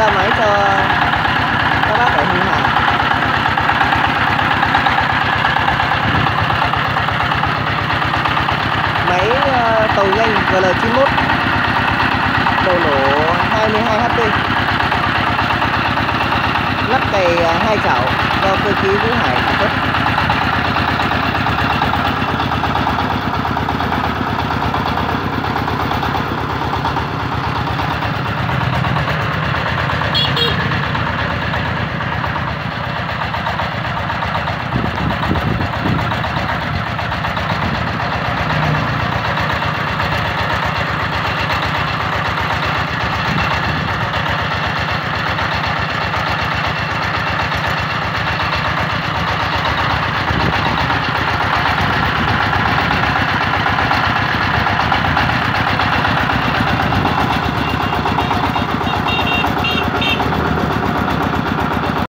ra máy cho các bác ở Hưng Hà. Máy ờ, tàu nhanh GL91 đầu nổ 22 HP lắp cày ờ, hai chảo do cơ khí Vũ Hải sản xuất.